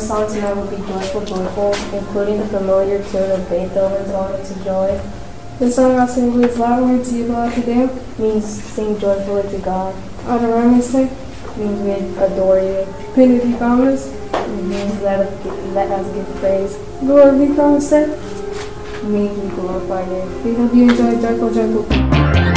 first song tonight will be Joyful Joyful, including the familiar tune of Beethoven's Ode to Joy. The song includes Latin words Jubilate Deo. Means sing joyfully to God. Adoramus te. Means we adore you. Pene di promise. Means let us, let us give praise. Promised. Means we glorify you. We hope you enjoy Joyful Joyful.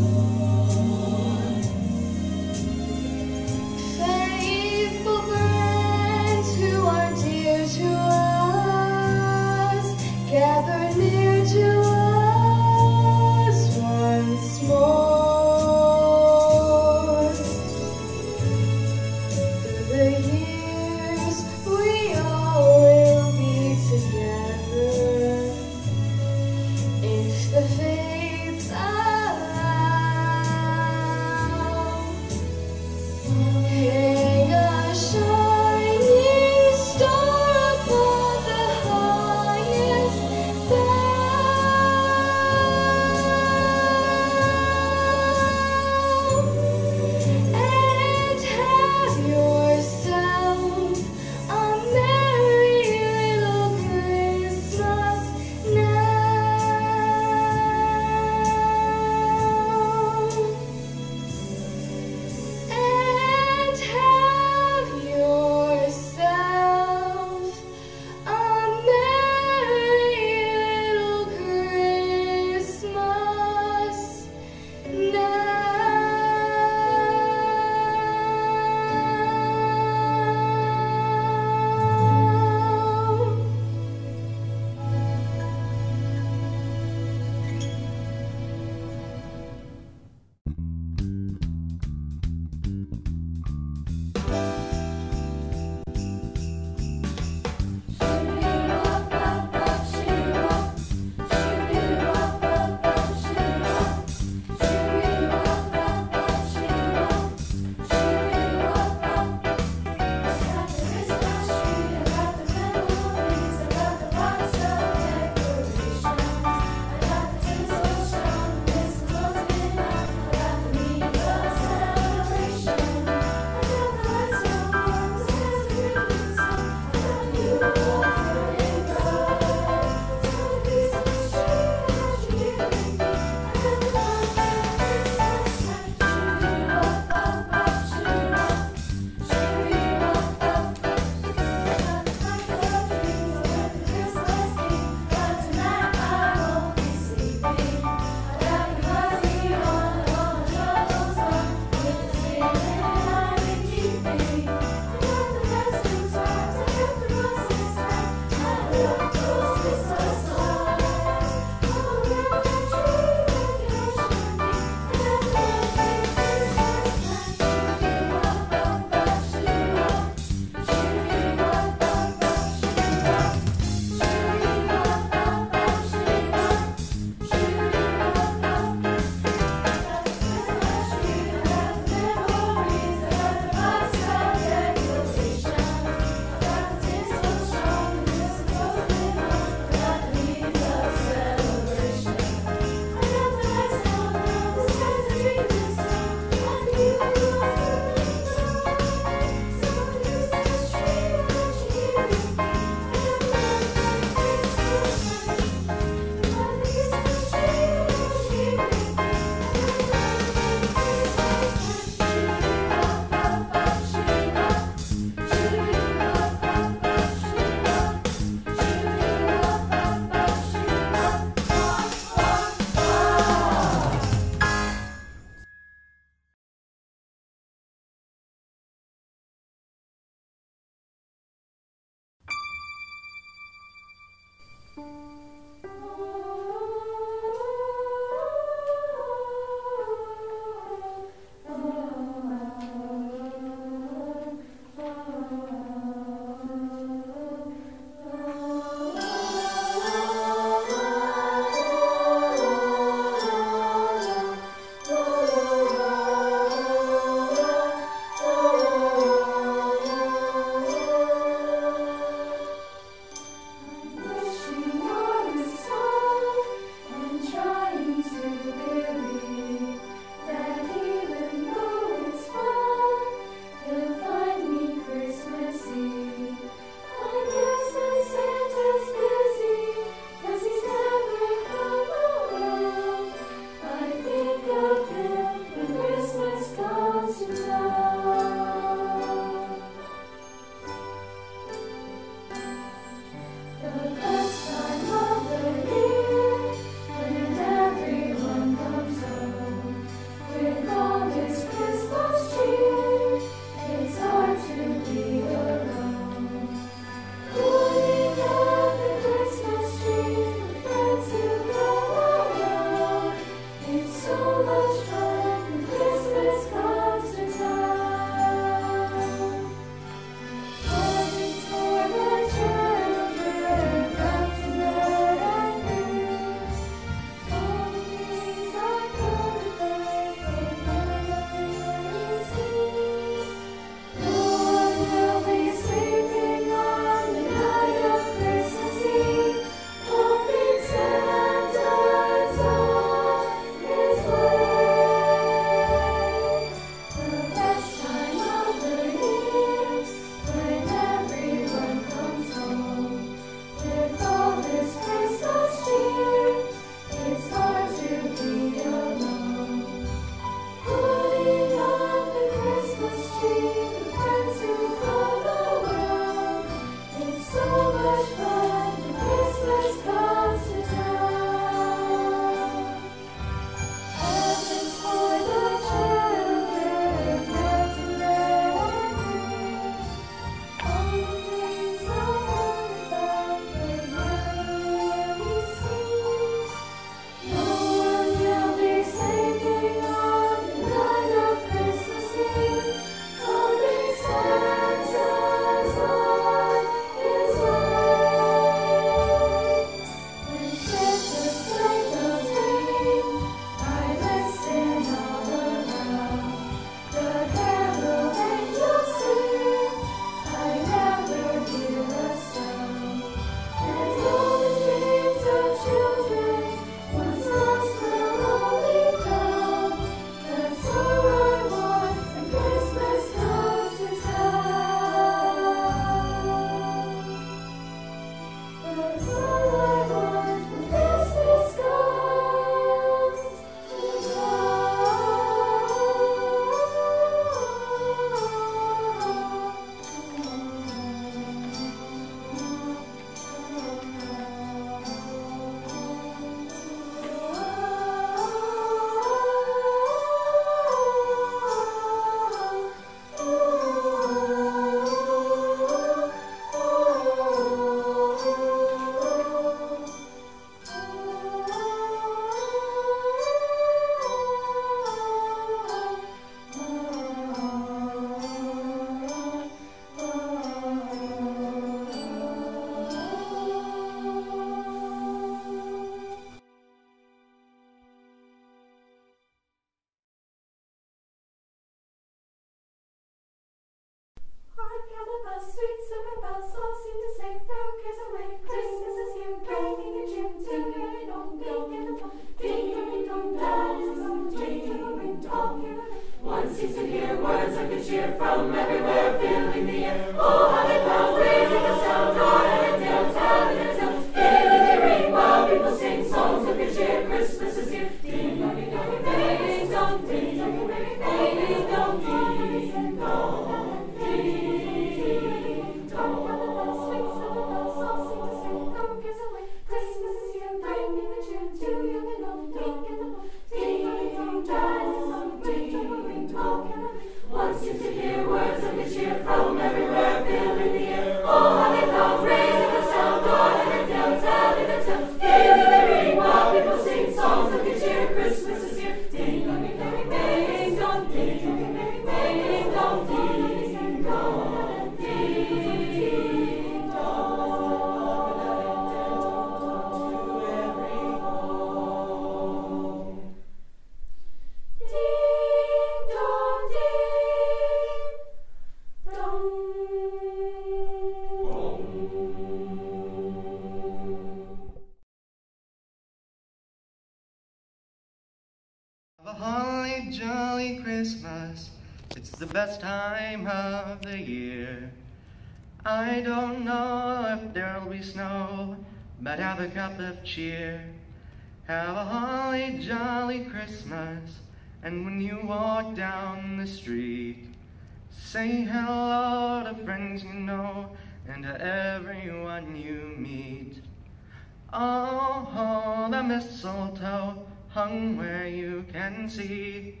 Oh, oh, the mistletoe hung where you can see.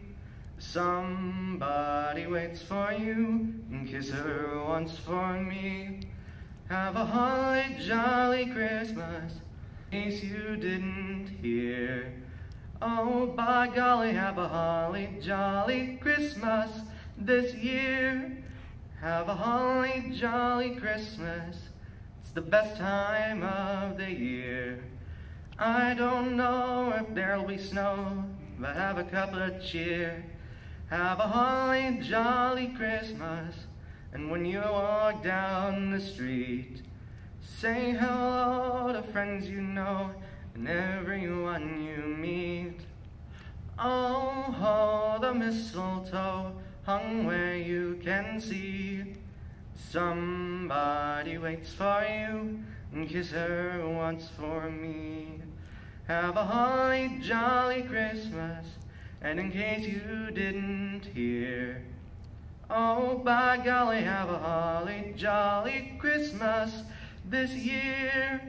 Somebody waits for you, kiss her once for me. Have a holly jolly Christmas, in case you didn't hear. Oh, by golly, have a holly jolly Christmas this year. Have a holly jolly Christmas the best time of the year. I don't know if there'll be snow, but have a cup of cheer. Have a holly jolly Christmas, and when you walk down the street, say hello to friends you know and everyone you meet. Oh, ho, the mistletoe hung where you can see. Somebody waits for you, and kiss her once for me. Have a holly jolly Christmas, and in case you didn't hear, oh by golly, have a holly jolly Christmas this year.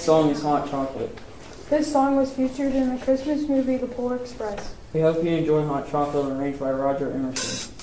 next song is Hot Chocolate. This song was featured in the Christmas movie The Polar Express. We hope you enjoy Hot Chocolate, arranged by Roger Emerson.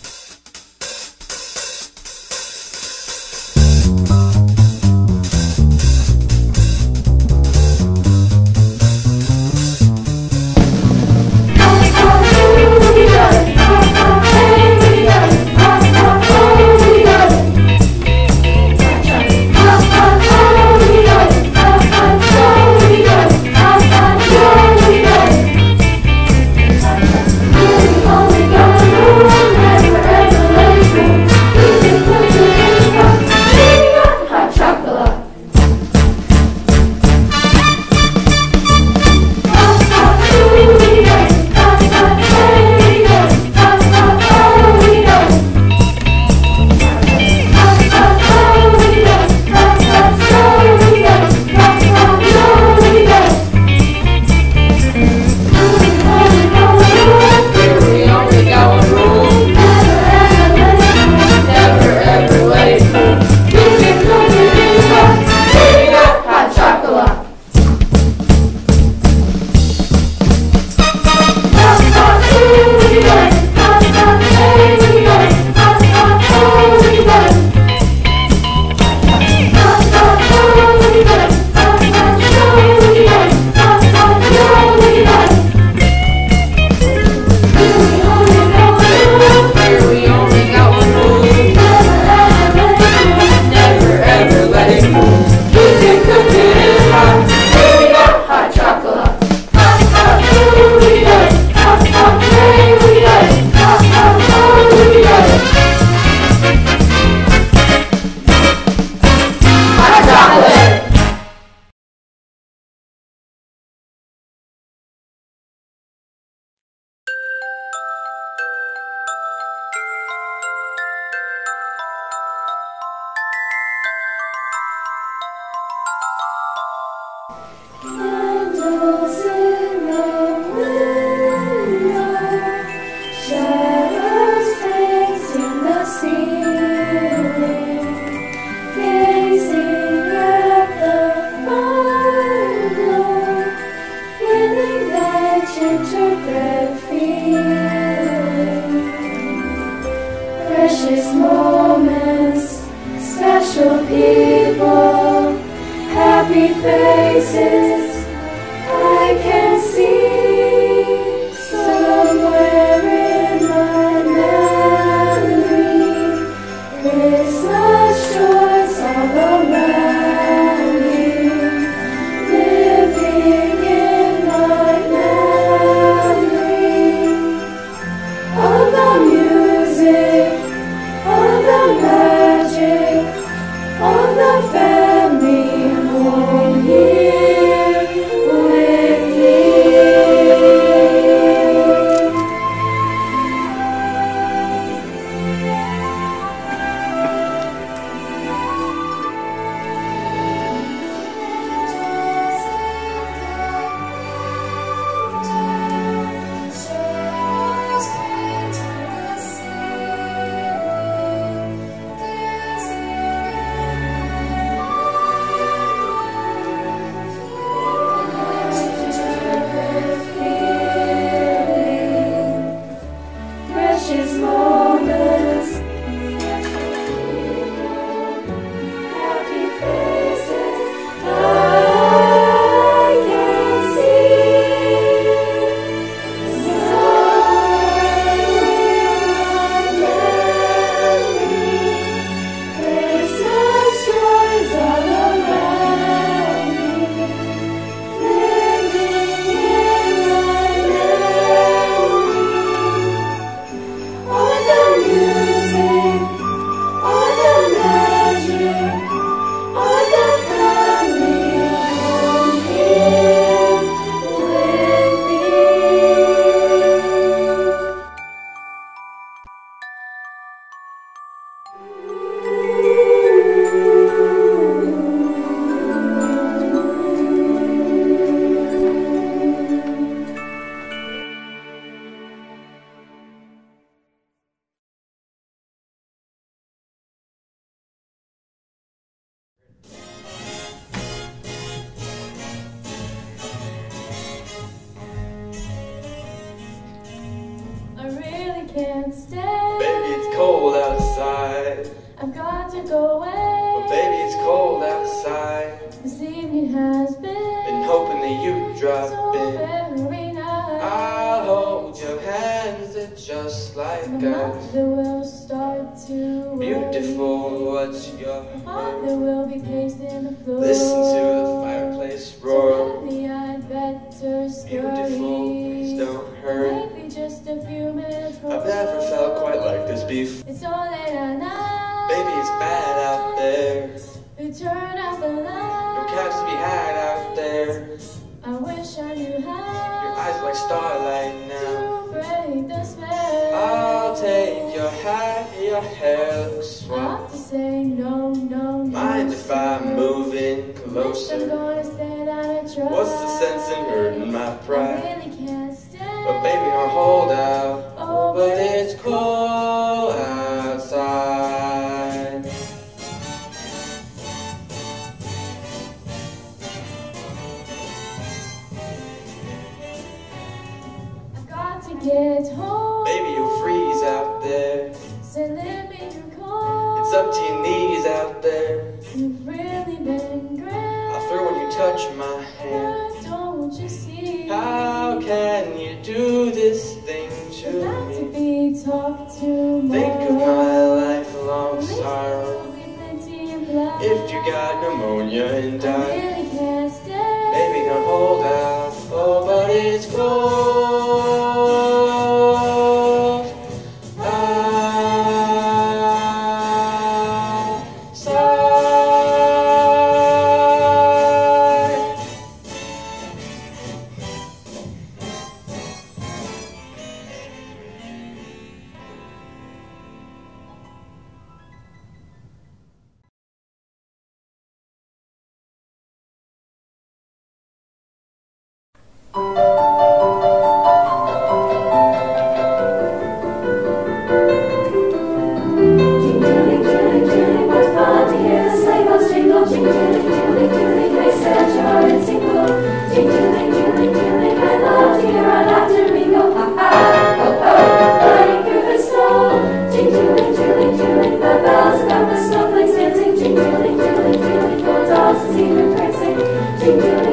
Thank you.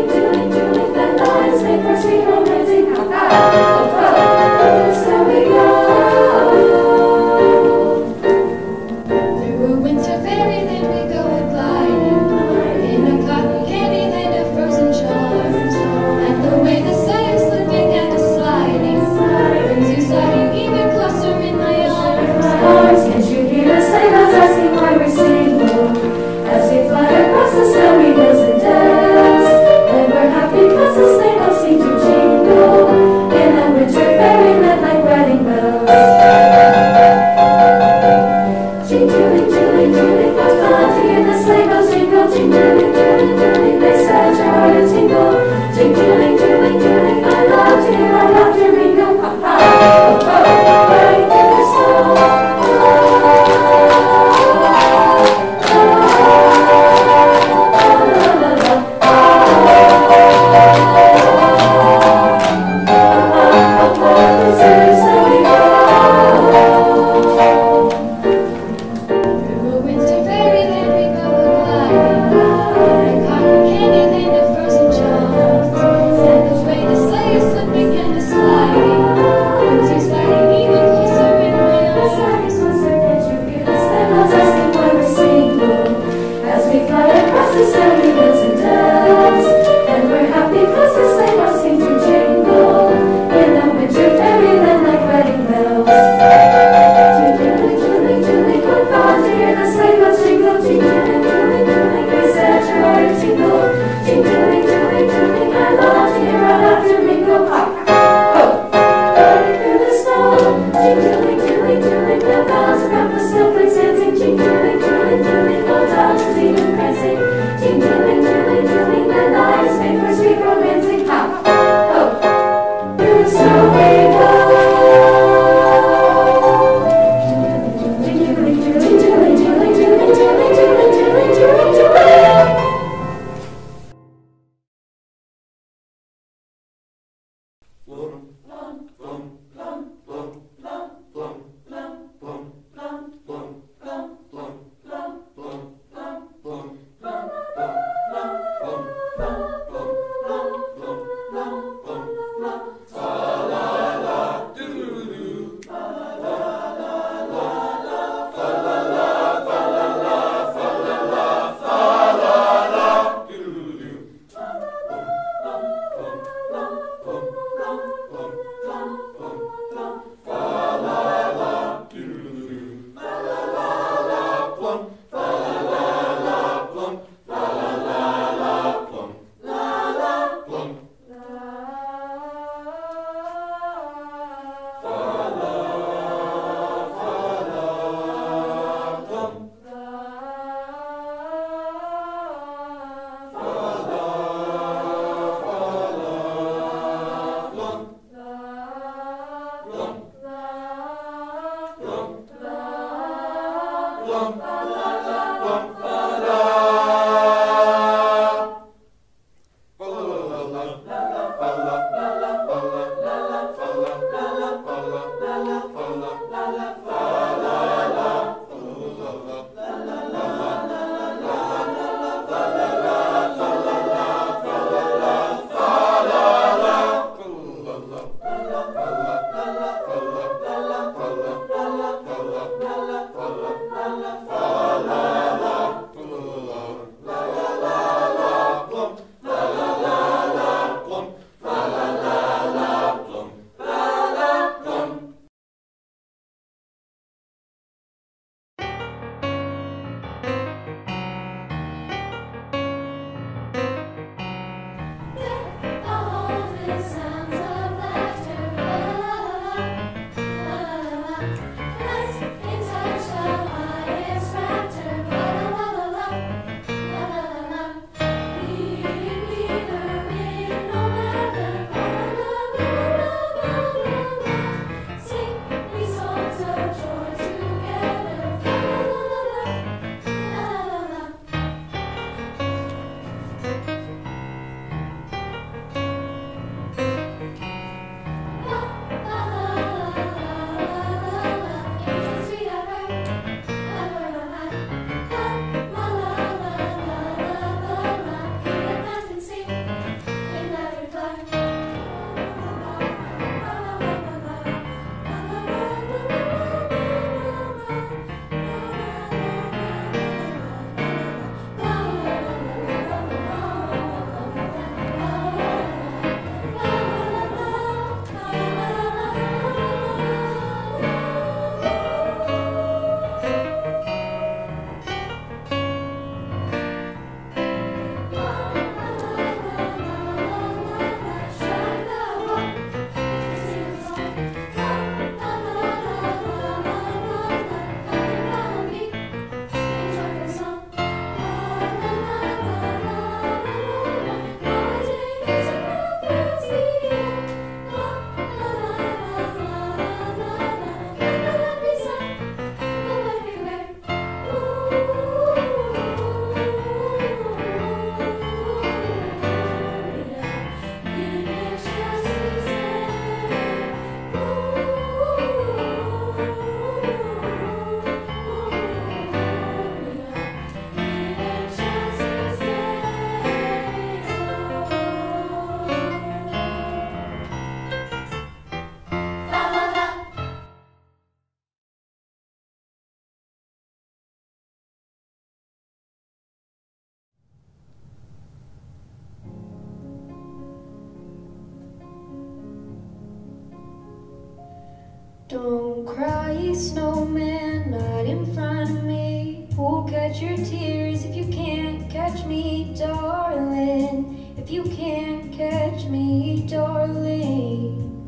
Don't cry, snowman, not in front of me. Who'll catch your tears if you can't catch me, darling? If you can't catch me, darling.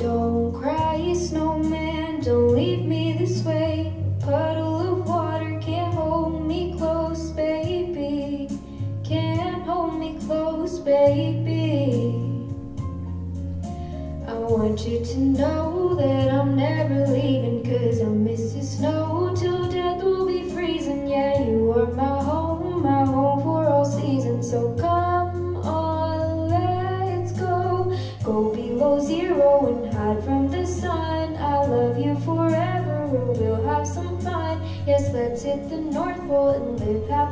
Don't cry, snowman, don't leave me this way. A puddle of water can't hold me close, baby. Can't hold me close, baby. I want you to know Hit the North Pole and live happily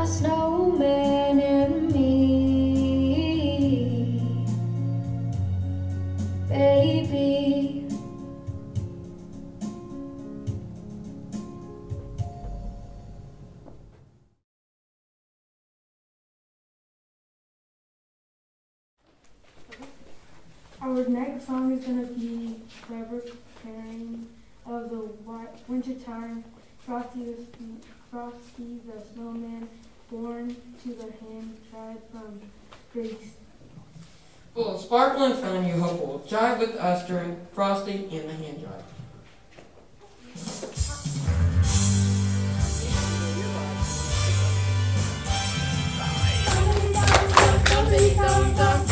My snowman and me. Baby. Our next song is going to be Clever Pairing of the wi- Wintertime Frosty the, Frosty the Snowman, born to the hand tribe from Grease. Full of sparkle and fun, you hope will jive with us during Frosty in the Hand Jive. Frosty the snowman,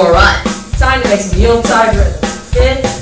What? Time to make some rhythm. It's that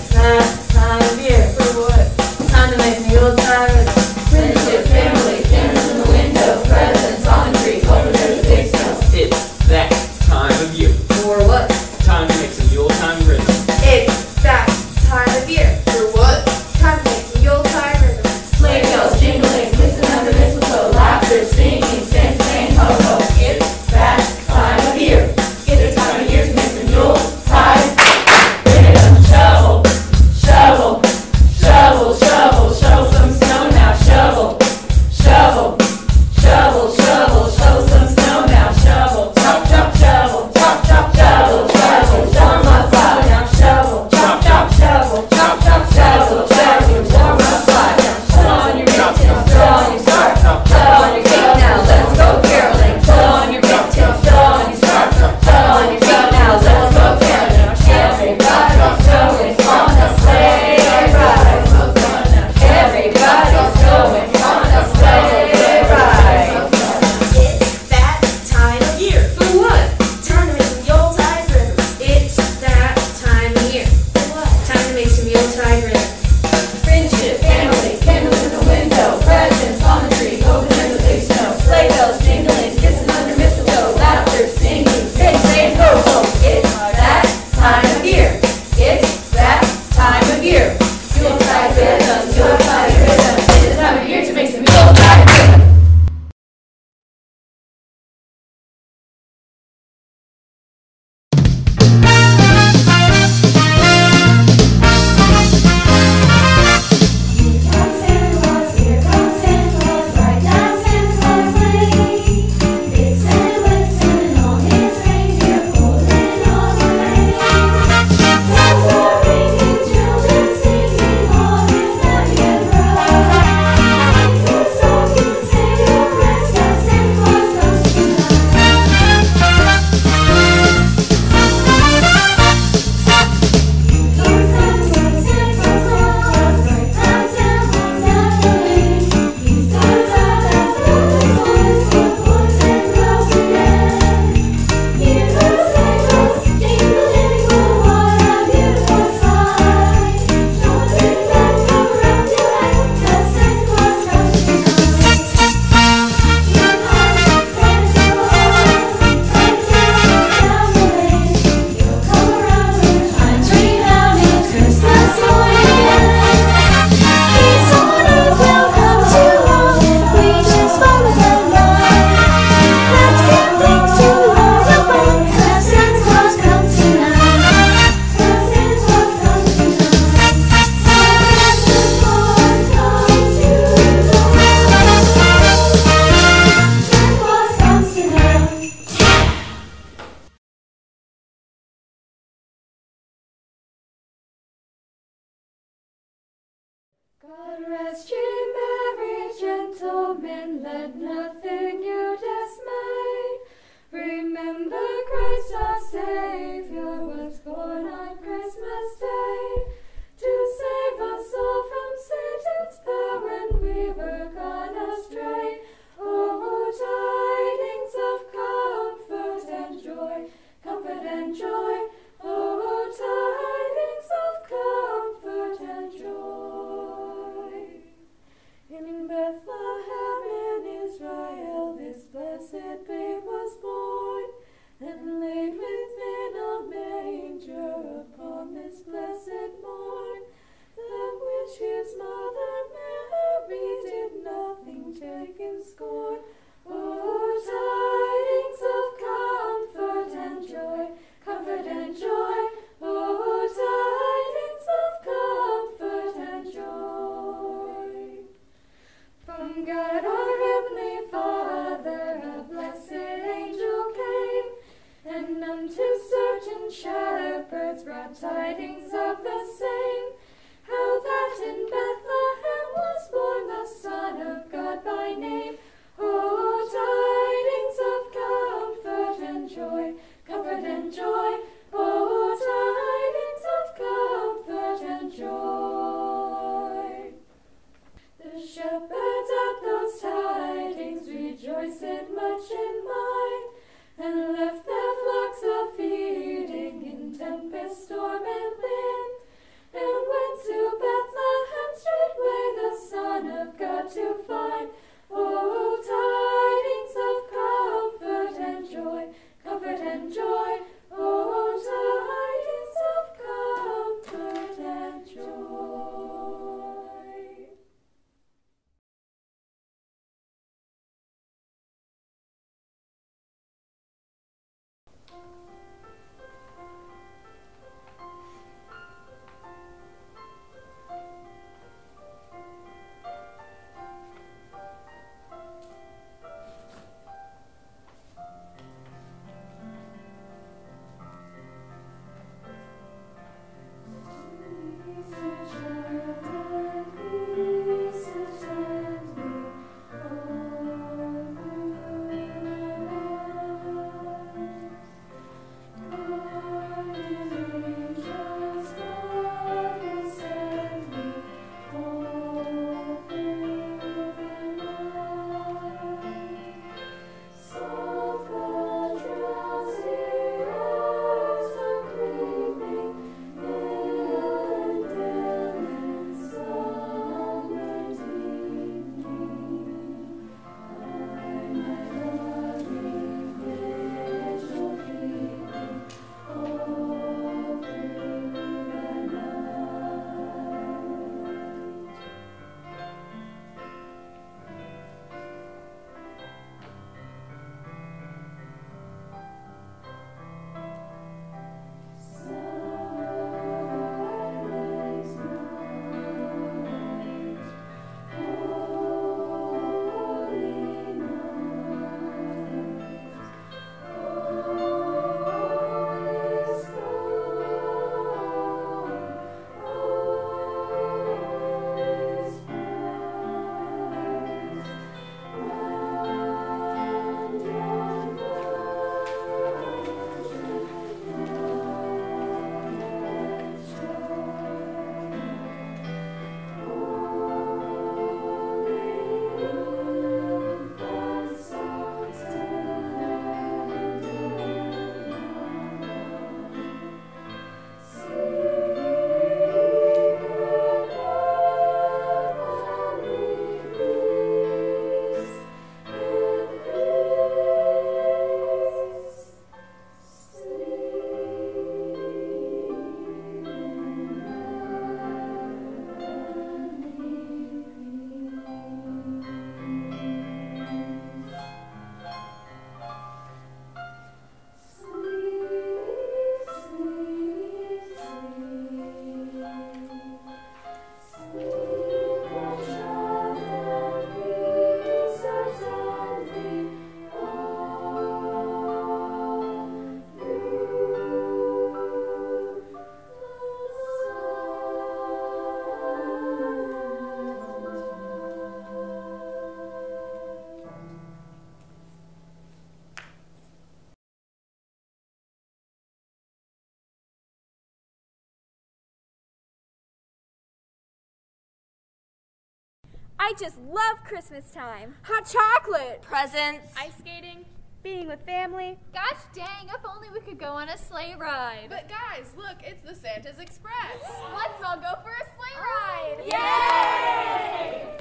I just love Christmas time. Hot chocolate. Presents. Ice skating, being with family. Gosh dang, if only we could go on a sleigh ride. But guys, look, it's the Santa's Express. Let's all go for a sleigh ride. Yay!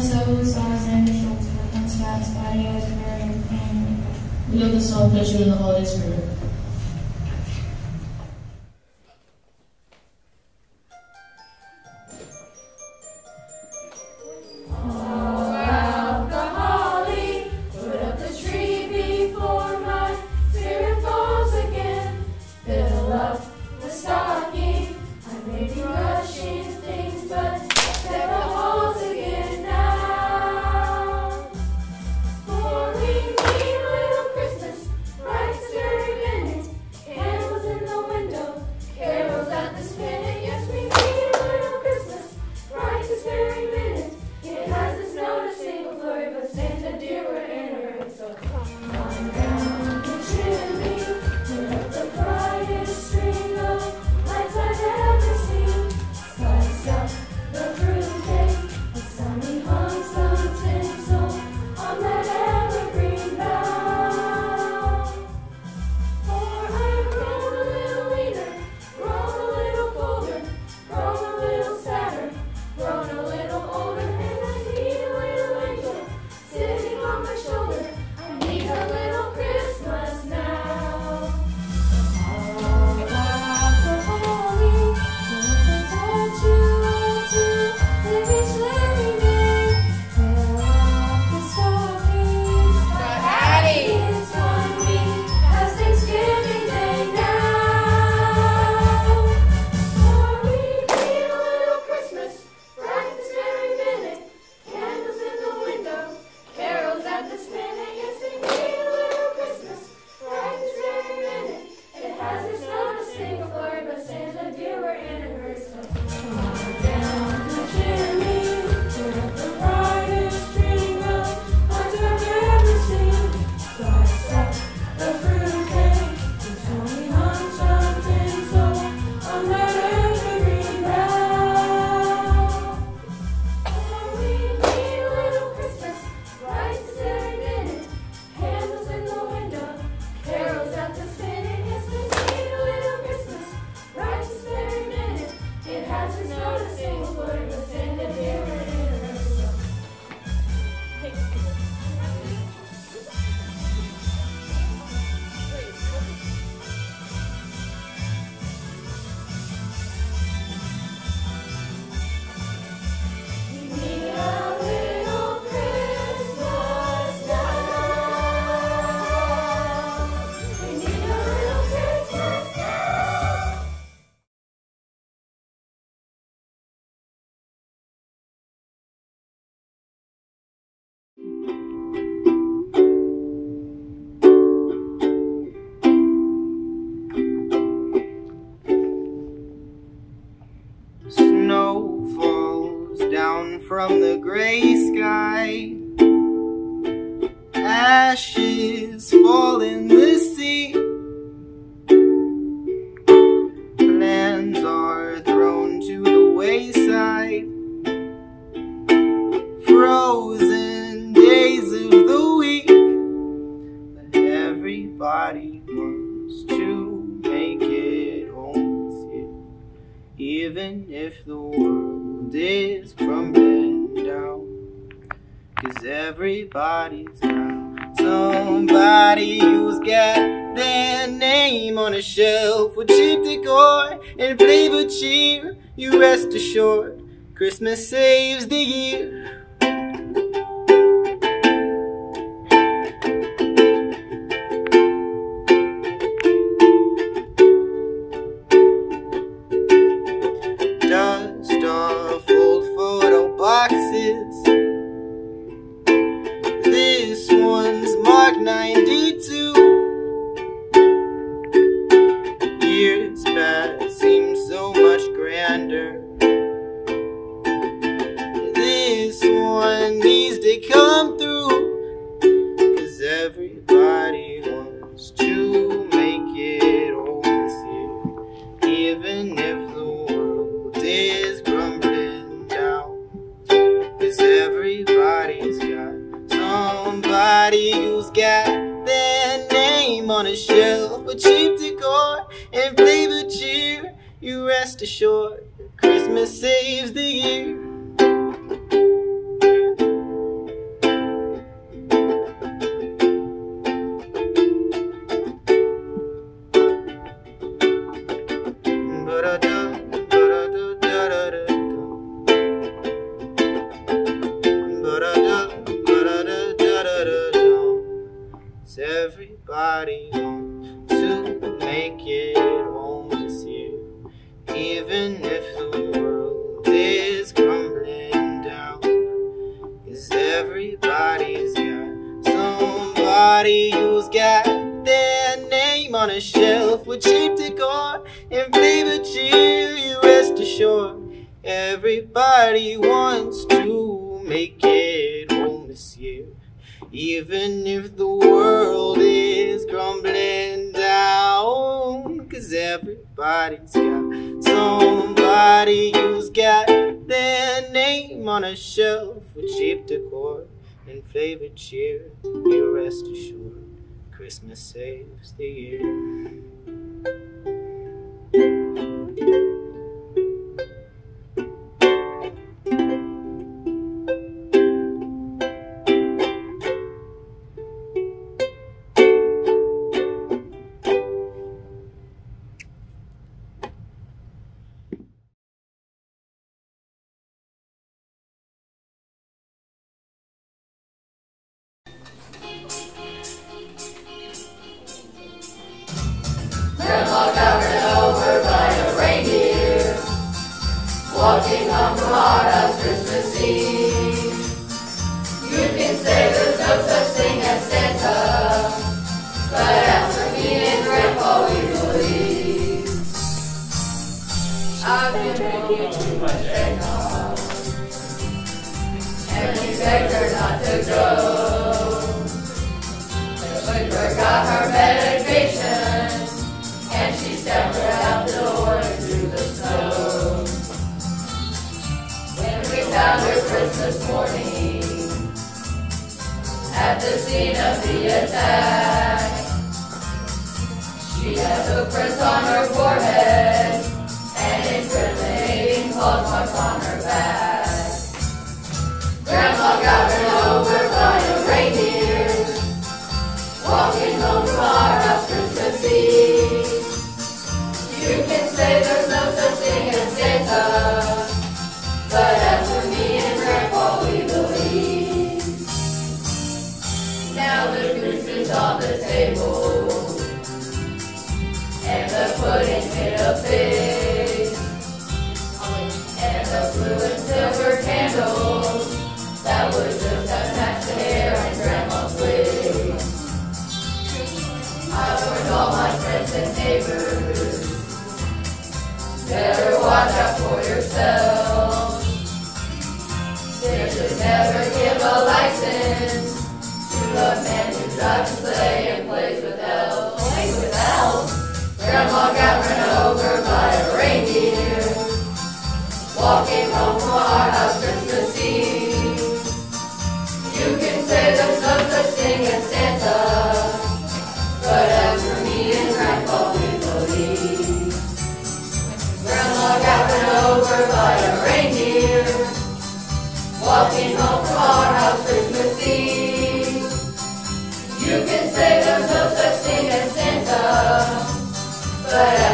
Alexander Schultz and the puts you in the holiday spirit. Christmas Somebody who's got their name on a shelf with cheap decor and flavored cheer, you rest assured. Everybody wants to make it home this year, even if the world is crumbling down. Cause everybody's got somebody who's got their name on a shelf with cheap decor and favorite cheer, you rest assured, Christmas saves the year. walking home from our house Christmas Eve. You can say there's no such thing as Santa, but as for me and Grandpa, we believe. Grandma got run over by a reindeer, walking home from our house Christmas Eve. You can say there's no such thing as Santa, but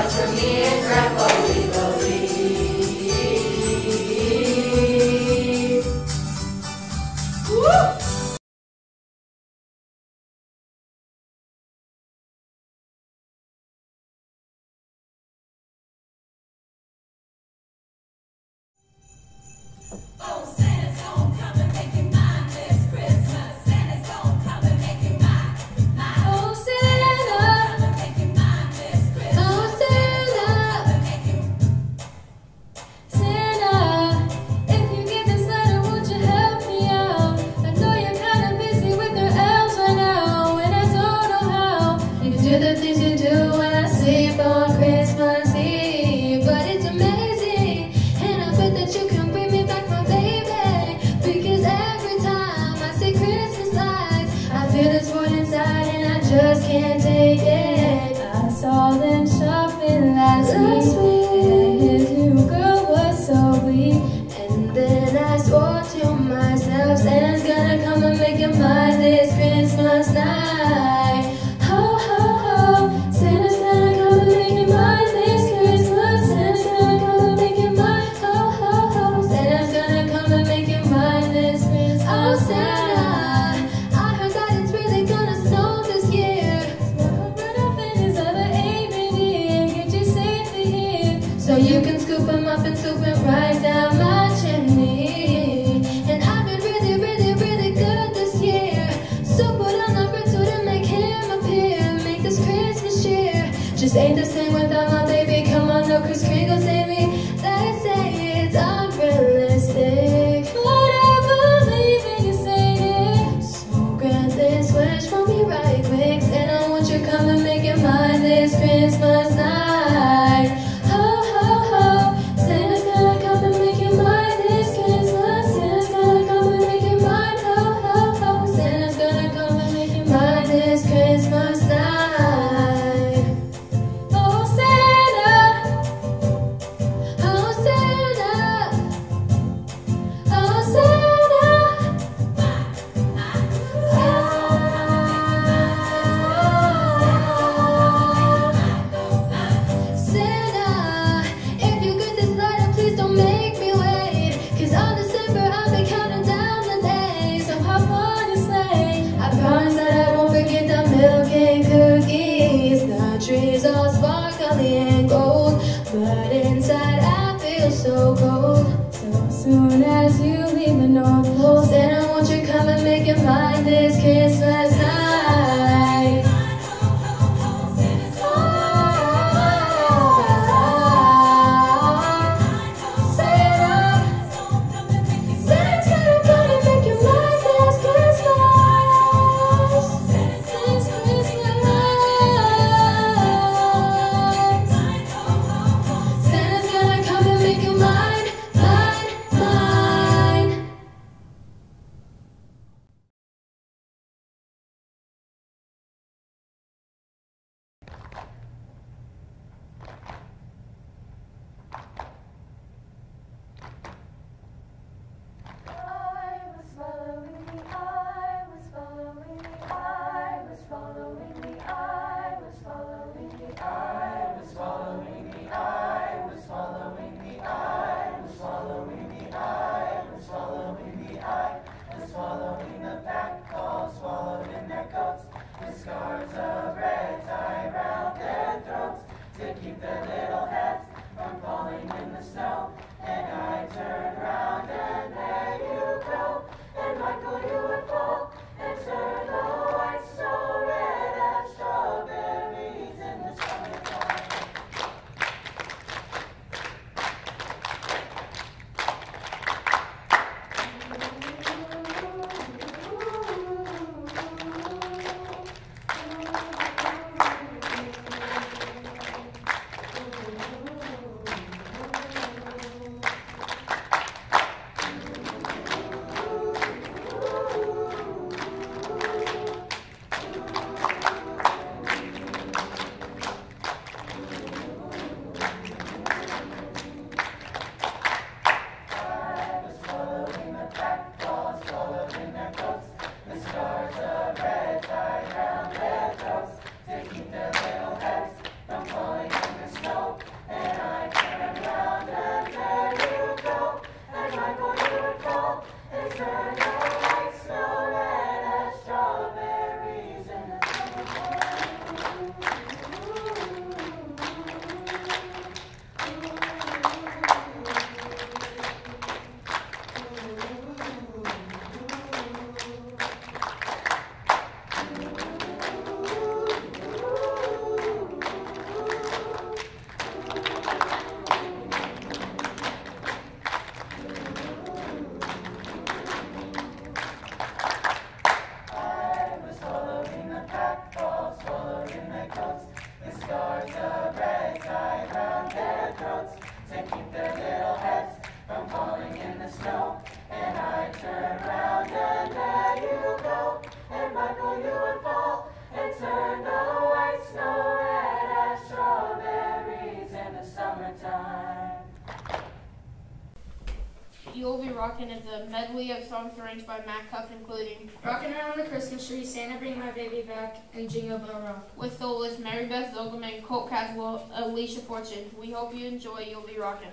We have songs arranged by Mac Huff, including Rockin' Around the Christmas Tree, Santa Bring My Baby Back, and Jingle Bell Rock. With soloists Mary Beth Zogelman, Colt Caswell, Alicia Fortune. We hope you enjoy Yule Be Rockin'.